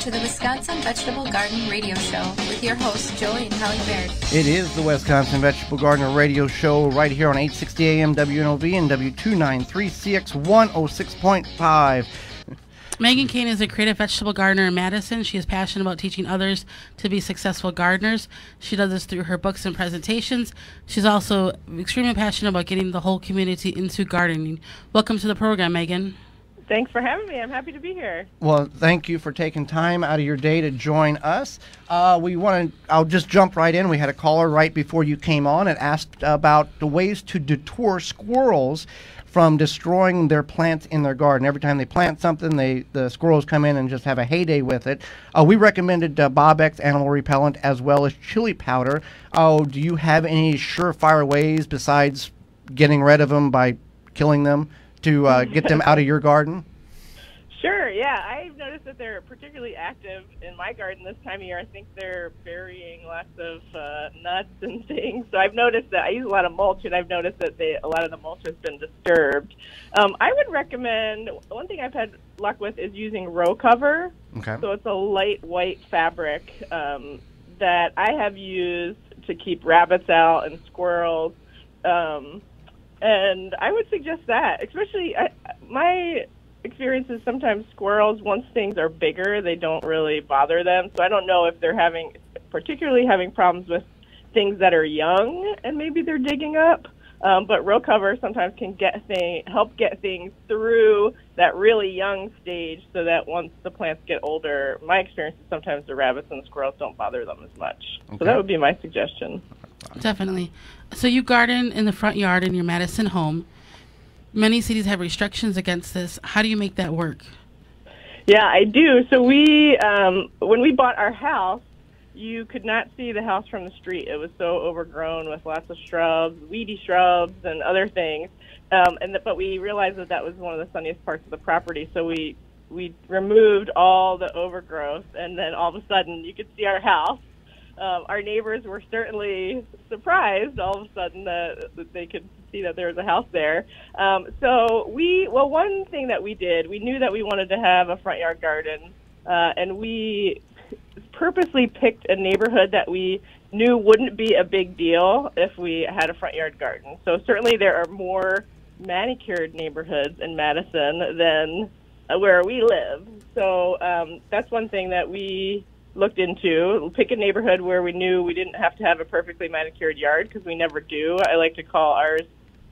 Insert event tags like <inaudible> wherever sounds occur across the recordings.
to the Wisconsin Vegetable Garden Radio Show with your hosts, Joey and Holly Baird. It is the Wisconsin Vegetable Gardener Radio Show right here on 860 AM WNOV and W293CX 106.5. <laughs> Megan Cain is a creative vegetable gardener in Madison. She is passionate about teaching others to be successful gardeners. She does this through her books and presentations. She's also extremely passionate about getting the whole community into gardening. Welcome to the program, Megan. Thanks for having me. I'm happy to be here. Well, thank you for taking time out of your day to join us. Uh, we want to. I'll just jump right in. We had a caller right before you came on and asked about the ways to deter squirrels from destroying their plants in their garden. Every time they plant something, they the squirrels come in and just have a heyday with it. Uh, we recommended uh, Bobbex animal repellent as well as chili powder. Oh, do you have any surefire ways besides getting rid of them by killing them to uh, get them out of your garden? Sure, yeah. I've noticed that they're particularly active in my garden this time of year. I think they're burying lots of uh, nuts and <laughs> things. So I've noticed that I use a lot of mulch, and I've noticed that they, a lot of the mulch has been disturbed. Um, I would recommend one thing I've had luck with is using row cover. Okay. So it's a light white fabric um, that I have used to keep rabbits out and squirrels. Um, and I would suggest that, especially I, my experience is sometimes squirrels, once things are bigger, they don't really bother them. So I don't know if they're having, particularly having problems with things that are young and maybe they're digging up. Um, but row cover sometimes can get thing, help get things through that really young stage so that once the plants get older, my experience is sometimes the rabbits and the squirrels don't bother them as much. Okay. So that would be my suggestion. Definitely. So you garden in the front yard in your Madison home. Many cities have restrictions against this. How do you make that work? Yeah, I do. So we, um, when we bought our house, you could not see the house from the street. It was so overgrown with lots of shrubs, weedy shrubs, and other things. Um, and the, but we realized that that was one of the sunniest parts of the property. So we we removed all the overgrowth, and then all of a sudden you could see our house. Um, our neighbors were certainly surprised all of a sudden that, that they could see that there was a house there. Um, so we, well, one thing that we did, we knew that we wanted to have a front yard garden, uh, and we purposely picked a neighborhood that we knew wouldn't be a big deal if we had a front yard garden. So certainly there are more manicured neighborhoods in Madison than where we live. So um, that's one thing that we looked into. Pick a neighborhood where we knew we didn't have to have a perfectly manicured yard because we never do. I like to call ours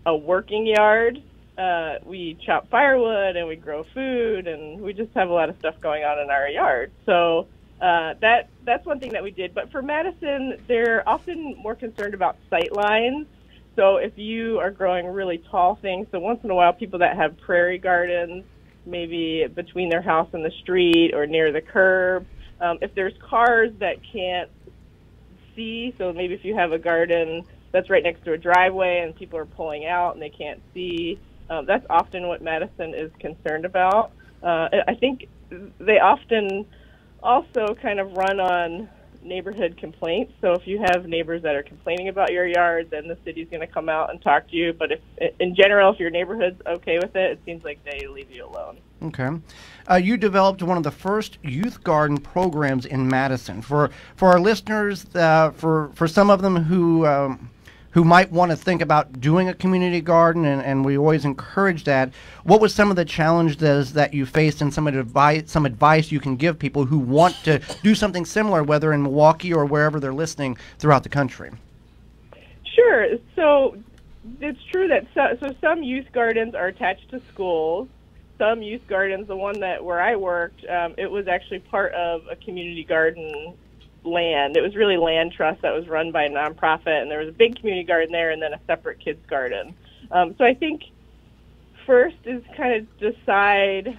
a working yard. Uh, we chop firewood and we grow food and we just have a lot of stuff going on in our yard. So uh, that that's one thing that we did. But for Madison, they're often more concerned about sight lines. So if you are growing really tall things, so once in a while, people that have prairie gardens, maybe between their house and the street or near the curb, um, if there's cars that can't see, so maybe if you have a garden that's right next to a driveway and people are pulling out and they can't see, um, that's often what Madison is concerned about. Uh, I think they often also kind of run on neighborhood complaints. So if you have neighbors that are complaining about your yard, then the city's going to come out and talk to you. But if, in general, if your neighborhood's okay with it, it seems like they leave you alone. Okay. Uh, you developed one of the first youth garden programs in Madison. For for our listeners, uh, for for some of them who um, who might want to think about doing a community garden, and, and we always encourage that. What was some of the challenges that you faced, and some advice some advice you can give people who want to do something similar, whether in Milwaukee or wherever they're listening throughout the country? Sure. So it's true that so, so some youth gardens are attached to schools some youth gardens. The one that where I worked, um, it was actually part of a community garden land. It was really land trust that was run by a nonprofit, and there was a big community garden there, and then a separate kids garden. Um, so I think first is kind of decide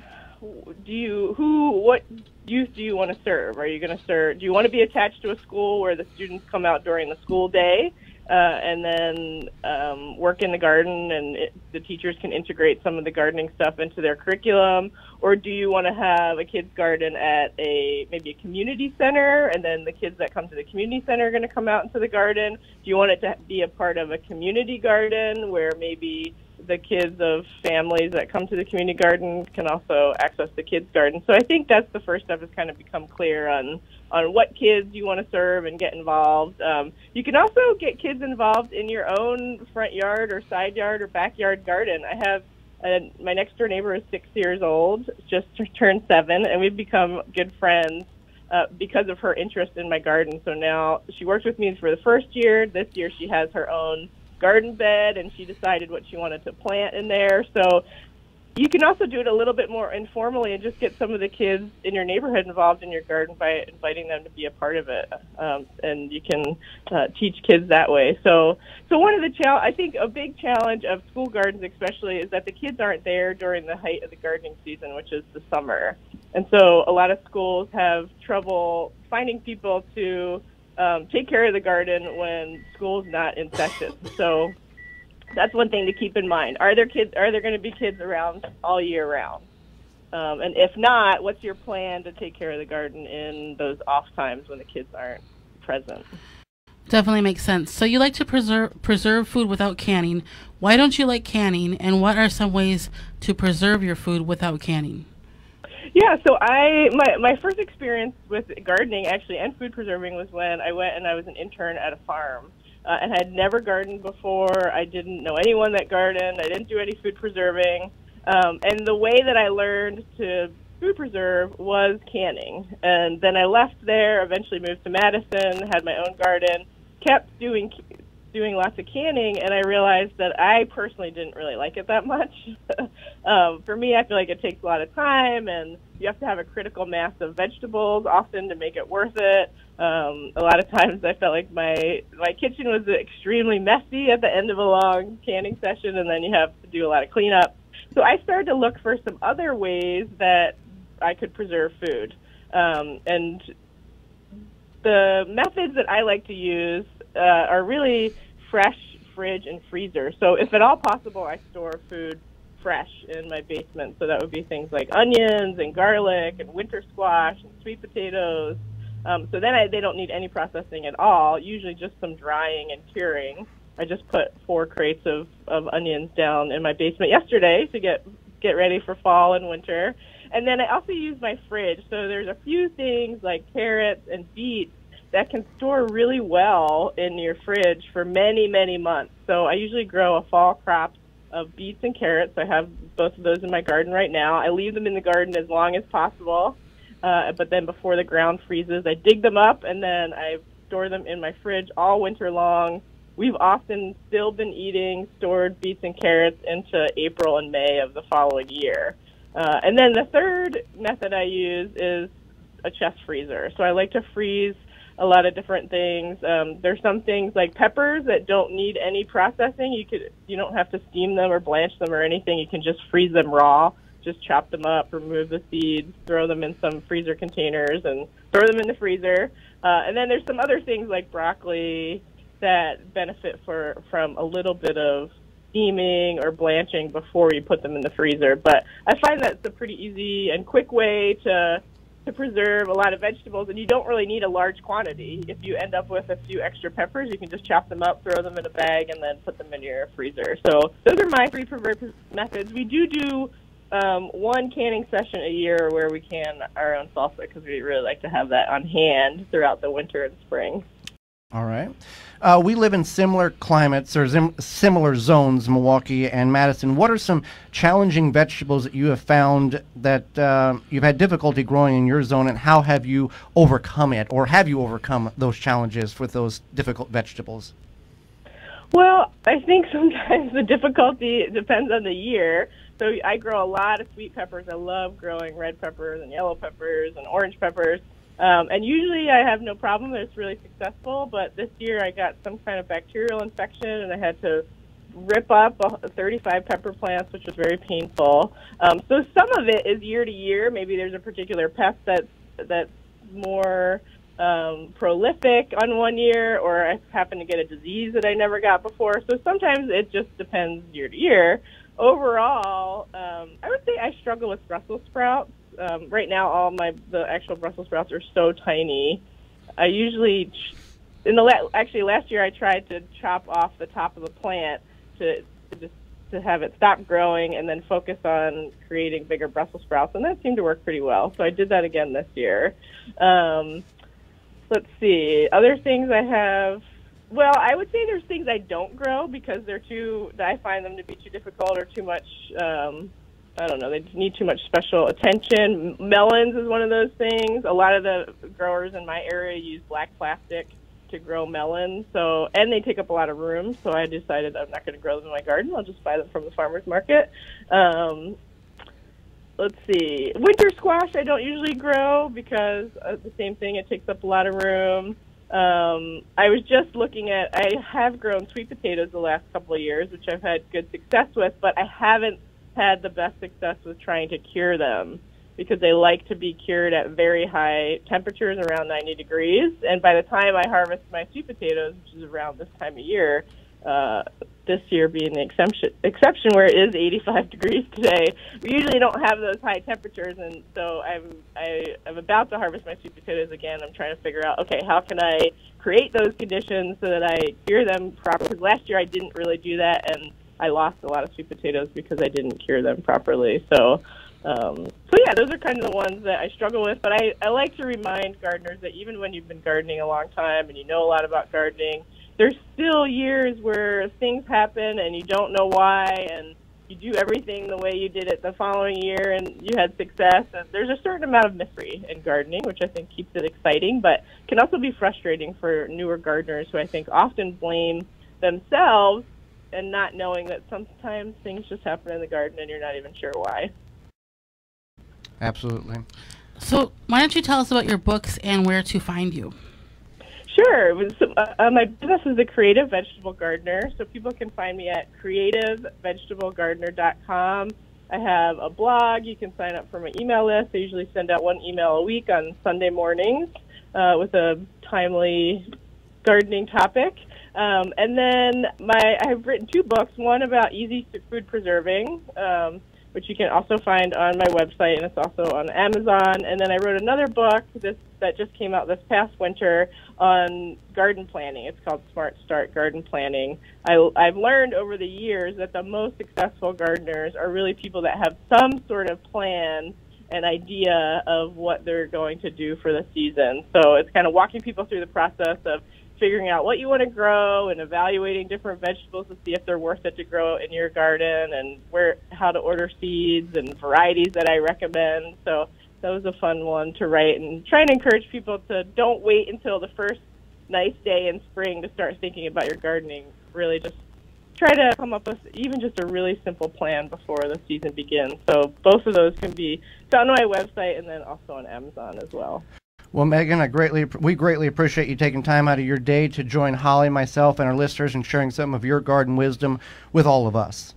do you who what youth do you want to serve? Are you going to serve? Do you want to be attached to a school where the students come out during the school day? Uh, and then um, work in the garden, and it, the teachers can integrate some of the gardening stuff into their curriculum? Or do you want to have a kids garden at a maybe a community center, and then the kids that come to the community center are going to come out into the garden? Do you want it to be a part of a community garden where maybe the kids of families that come to the community garden can also access the kids garden. So I think that's the first step is kind of become clear on on what kids you want to serve and get involved. Um, you can also get kids involved in your own front yard or side yard or backyard garden. I have a, my next door neighbor is six years old, just turned seven, and we've become good friends uh, because of her interest in my garden. So now she worked with me for the first year. This year she has her own garden bed and she decided what she wanted to plant in there. So you can also do it a little bit more informally and just get some of the kids in your neighborhood involved in your garden by inviting them to be a part of it. Um, and you can uh, teach kids that way. So, so one of the chal- I think a big challenge of school gardens, especially, is that the kids aren't there during the height of the gardening season, which is the summer. And so, a lot of schools have trouble finding people to um, take care of the garden when school's not in session. So that's one thing to keep in mind. Are there kids? Are there going to be kids around all year round? Um, and if not, what's your plan to take care of the garden in those off times when the kids aren't present? Definitely makes sense. So you like to preserve preserve food without canning. Why don't you like canning? And what are some ways to preserve your food without canning? Yeah, so I my my first experience with gardening actually and food preserving was when I went and I was an intern at a farm uh, and had never gardened before. I didn't know anyone that gardened. I didn't do any food preserving. Um, and the way that I learned to food preserve was canning. And then I left there, eventually moved to Madison, had my own garden, kept doing doing lots of canning, and I realized that I personally didn't really like it that much. <laughs> um, for me, I feel like it takes a lot of time, and you have to have a critical mass of vegetables often to make it worth it. Um, a lot of times, I felt like my my kitchen was extremely messy at the end of a long canning session, and then you have to do a lot of cleanup. So I started to look for some other ways that I could preserve food, um, and the methods that I like to use uh, are really fresh fridge and freezer. So if at all possible, I store food fresh in my basement. So that would be things like onions and garlic and winter squash and sweet potatoes. Um, so then I, they don't need any processing at all. Usually just some drying and curing. I just put four crates of, of onions down in my basement yesterday to get get ready for fall and winter. And then I also use my fridge. So there's a few things like carrots and beets that can store really well in your fridge for many, many months. So I usually grow a fall crop of beets and carrots. I have both of those in my garden right now. I leave them in the garden as long as possible. Uh, but then before the ground freezes, I dig them up and then I store them in my fridge all winter long. We've often still been eating stored beets and carrots into April and May of the following year. Uh, and then the third method I use is a chest freezer. So I like to freeze a lot of different things. Um, there's some things like peppers that don't need any processing. You could you don't have to steam them or blanch them or anything. You can just freeze them raw. Just chop them up, remove the seeds, throw them in some freezer containers, and throw them in the freezer. Uh, and then there's some other things like broccoli that benefit for from a little bit of steaming or blanching before you put them in the freezer. But I find that's a pretty easy and quick way to to preserve a lot of vegetables, and you don't really need a large quantity. If you end up with a few extra peppers, you can just chop them up, throw them in a bag, and then put them in your freezer. So those are my three preserve methods. We do do um, one canning session a year where we can our own salsa because we really like to have that on hand throughout the winter and spring. All right. Uh, we live in similar climates or sim- similar zones, Milwaukee and Madison. What are some challenging vegetables that you have found that uh, you've had difficulty growing in your zone, and how have you overcome it, or have you overcome those challenges with those difficult vegetables? Well, I think <laughs> sometimes the difficulty depends on the year. So I grow a lot of sweet peppers. I love growing red peppers and yellow peppers and orange peppers. Um, and usually I have no problem. It's really successful. But this year I got some kind of bacterial infection and I had to rip up 35 pepper plants, which was very painful. Um, so some of it is year to year. Maybe there's a particular pest that's that's more um, prolific on one year, or I happen to get a disease that I never got before. So sometimes it just depends year to year. Overall, um, I would say I struggle with Brussels sprouts um, right now all my the actual Brussels sprouts are so tiny. I usually in the la- actually last year I tried to chop off the top of the plant to, to just to have it stop growing and then focus on creating bigger Brussels sprouts, and that seemed to work pretty well. So I did that again this year. Um, let's see, other things I have. Well, I would say there's things I don't grow because they're too. I find them to be too difficult or too much. Um, I don't know. They need too much special attention. Melons is one of those things. A lot of the growers in my area use black plastic to grow melons. So, and they take up a lot of room. So I decided I'm not going to grow them in my garden. I'll just buy them from the farmers market. Um, let's see. Winter squash I don't usually grow because uh, the same thing. It takes up a lot of room. Um, I was just looking at. I have grown sweet potatoes the last couple of years, which I've had good success with, but I haven't had the best success with trying to cure them because they like to be cured at very high temperatures around 90 degrees. And by the time I harvest my sweet potatoes, which is around this time of year, uh, this year being the exception, exception where it is 85 <laughs> degrees today, we usually don't have those high temperatures. And so I'm I, I'm about to harvest my sweet potatoes again. I'm trying to figure out, okay, how can I create those conditions so that I cure them properly? Last year I didn't really do that, and I lost a lot of sweet potatoes because I didn't cure them properly. So um, so yeah, those are kind of the ones that I struggle with. But I, I like to remind gardeners that even when you've been gardening a long time and you know a lot about gardening, there's still years where things happen and you don't know why, and you do everything the way you did it the following year and you had success. And there's a certain amount of mystery in gardening, which I think keeps it exciting, but can also be frustrating for newer gardeners who I think often blame themselves and not knowing that sometimes things just happen in the garden and you're not even sure why. Absolutely. So, why don't you tell us about your books and where to find you? Sure. So, uh, uh, my business is a creative vegetable gardener, so people can find me at creativevegetablegardener.com. I have a blog. You can sign up for my email list. I usually send out one email a week on Sunday mornings uh, with a timely gardening topic. Um, and then my I've written two books. One about easy food preserving. Um, which you can also find on my website, and it's also on Amazon. And then I wrote another book this, that just came out this past winter on garden planning. It's called Smart Start Garden Planning. I, I've learned over the years that the most successful gardeners are really people that have some sort of plan an idea of what they're going to do for the season. So it's kind of walking people through the process of figuring out what you want to grow and evaluating different vegetables to see if they're worth it to grow in your garden and where how to order seeds and varieties that I recommend. So that was a fun one to write and try to encourage people to don't wait until the first nice day in spring to start thinking about your gardening. Really just try to come up with even just a really simple plan before the season begins. So both of those can be found on my website and then also on Amazon as well. Well, Megan, I greatly we greatly appreciate you taking time out of your day to join Holly, myself, and our listeners and sharing some of your garden wisdom with all of us.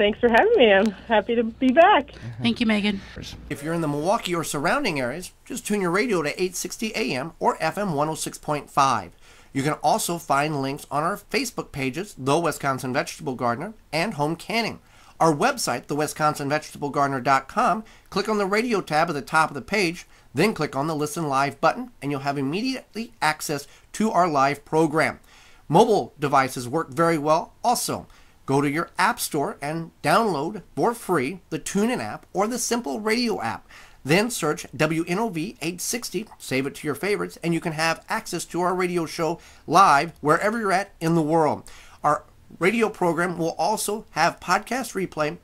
Thanks for having me. I'm happy to be back. Thank you, Megan. If you're in the Milwaukee or surrounding areas, just tune your radio to 860 AM or FM 106.5. You can also find links on our Facebook pages, The Wisconsin Vegetable Gardener and Home Canning. Our website, thewisconsinvegetablegardener.com, click on the radio tab at the top of the page then click on the Listen Live button and you'll have immediately access to our live program. Mobile devices work very well also. Go to your App Store and download for free the TuneIn app or the Simple Radio app. Then search WNOV 860, save it to your favorites, and you can have access to our radio show live wherever you're at in the world. Our radio program will also have podcast replay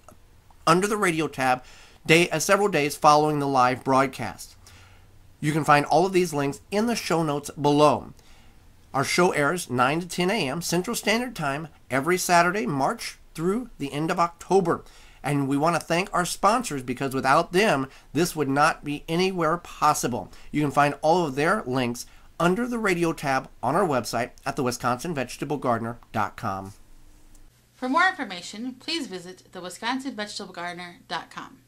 under the radio tab day, uh, several days following the live broadcast. You can find all of these links in the show notes below. Our show airs 9 to 10 a.m. Central Standard Time every Saturday, March through the end of October. And we want to thank our sponsors because without them, this would not be anywhere possible. You can find all of their links under the radio tab on our website at thewisconsinvegetablegardener.com. For more information, please visit thewisconsinvegetablegardener.com.